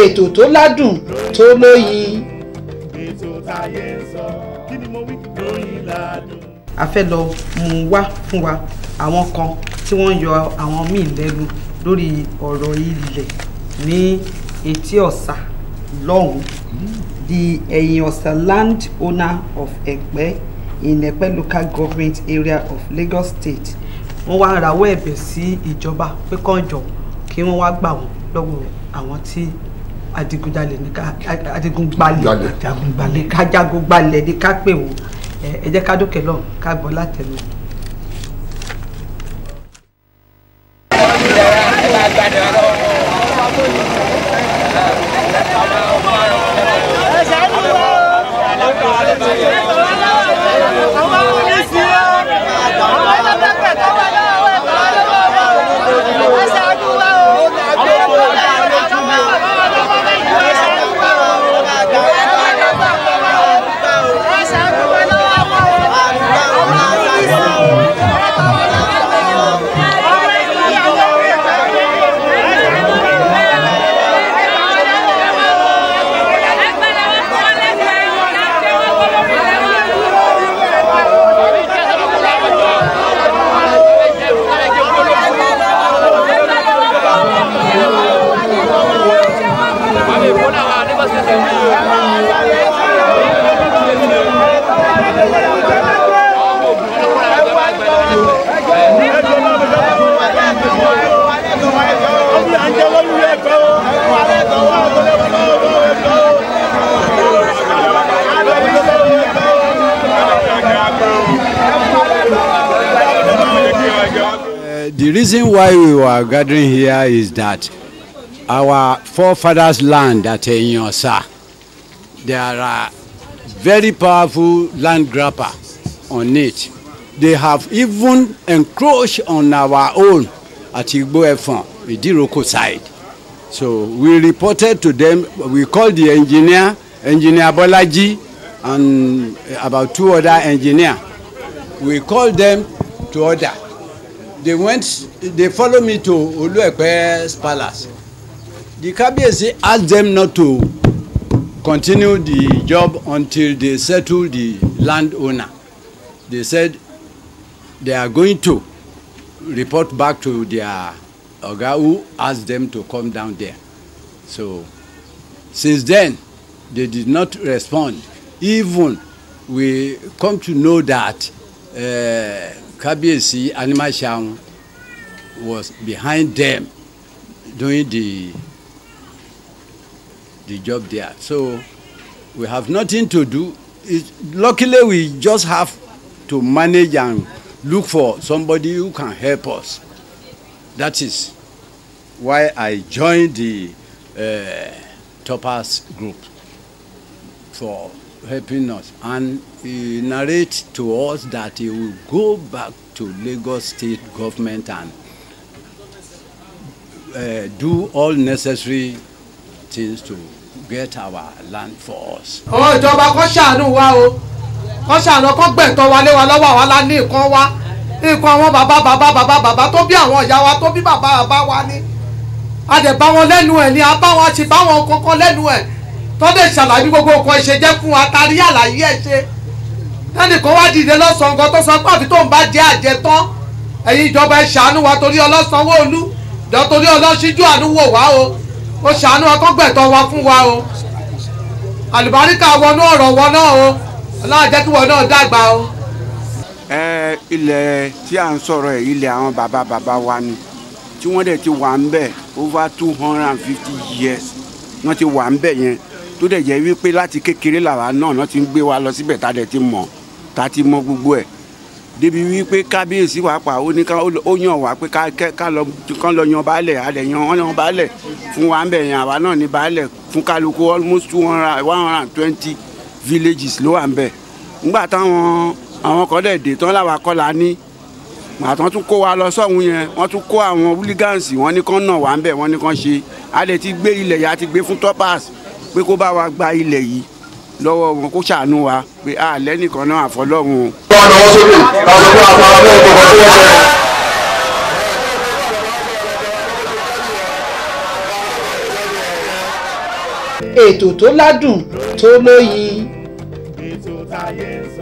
ètò tó ládùn tó lóyin. a fẹ́ lọ mú wá fún wa àwọn kan tí wọ́n yọ àwọn míì lẹ́nu lórí ọ̀rọ̀ ilẹ̀ ní etí ọ̀sà lọ́hùn-ún the ẹ̀yìn ọ̀sà land owner of ẹ̀pẹ́ in ẹ̀pẹ́ local government area of Lagos State wọ́n wá rawọ́ ẹ̀bẹ̀ sí ìjọba pé kàn jọ kí wọ́n wá gbà wọ́n lọ́wọ́ àwọn tí adigunjalè ní ká adigunbalè adigunbalè kájagunbalè ní ká pè wọ́n ẹ jẹ́ ká dókè lọ ká gbọ́ látẹnu. The reason why we were gathering here is that our forefathers' land at Enyosa, there are very powerful land grabber on it. They have even encroached on our own at Igbo Efon, Idiroko side. So we reported to them, we called the engineer, Engineer Bolaji, and about two other engineers. We called them to order. They went, they followed me to Oluepe's palace. The Kabiyesi asked them not to continue the job until they settle the landowner. They said they are going to report back to their oga who asked them to come down there. So since then, they did not respond. Even we come to know that uh, Kabiyesi Animal Shaun was behind them doing the the job there. So we have nothing to do. It, luckily, we just have to manage and look for somebody who can help us. That is why I joined the uh, Topaz group for helping us. And he narrate to us that he will go back to Lagos State government and uh, do all necessary things to get our land for us. àwọn ìjọba kọ́ ṣàánú wa o kọ́ ṣàánú kọ́ gbẹ̀tọ́ wa lé wa lọ́wọ́ àwa la ní nǹkan wa nǹkan àwọn bàbá bàbá bàbá bàbá tó bí àwọn ìyá wa tó bí bàbá bàbá wa ní a dẹ̀ bá wọn lẹ́nu ẹ̀ ni a bá wọn ti bá wọn kọ́kọ́ lẹ́nu ẹ̀ tó dẹ̀ ṣàlàyé gbogbo nǹkan ìṣèjẹ́ fún wa tari àlàyé ẹ̀ ṣe? Tẹ́nìkan wá dìde lọ́sàn-án gan tó sọ pé àfi tó ń bá jẹ́ àjẹ tán ẹ̀yin ìjọba ẹ̀ ṣàánú wa torí ọlọ́sanwó olú jọ torí ọlọ́ṣíjú àánú wò wá o ó ṣàánú wa kọ́ gbẹ̀tọ́ wa fún wa o. Àlùbáríkà wọnú ọ̀rọ̀ wọn náà o ọlọ́run jẹ́ kí wọn náà dàgbà o. ẹ ilẹ̀ tí à ń sọ̀rọ̀ ẹ̀ ilẹ̀ àwọn bàbá bàbá wa ni tí wọ́n dẹ̀ ti wà ń bẹ̀ over two hundred and fifty years wọ́n ti wà ń bẹ̀ yẹn tó dẹ̀ jẹ́ wípé láti kékeré làwa náà wọ́n ti ń gbé wa lọ síbẹ̀ tá a dẹ̀ ti mọ̀ tá a ti mọ̀ gbogbo ẹ̀. Débi wípé kábíyèsí wàá pa ó ní ká ó yàn wá pé ká lọ kán lọ yan baálẹ̀ àdẹ̀ yan wọ́n yan baálẹ̀ fún wa ń bẹ̀ yẹn àwa náà ní baálẹ̀ fún kálukú almost two hundred one hundred and twenty villages ló wà ń bẹ̀ ńgbà táwọn àwọn kan dẹ̀ dé tán láwa kọ́ la ní. Àtàn tún kó wa lọ sọ́hun yẹn wọ́n tún kó àwọn hooligans wọ́n ní kán nà wá ń bẹ̀ wọ́n ní kán ṣe. A lè ti gbé ilẹ̀ a ti gbé fún topaz pé kó bá wa gba ilẹ̀ yìí lọ́wọ́ wọn kó ṣàánú wa pé a lẹ́nìkan náà àfọlọ́run ètò tó ládùn tó lóyin. ètò táyé ń sọ.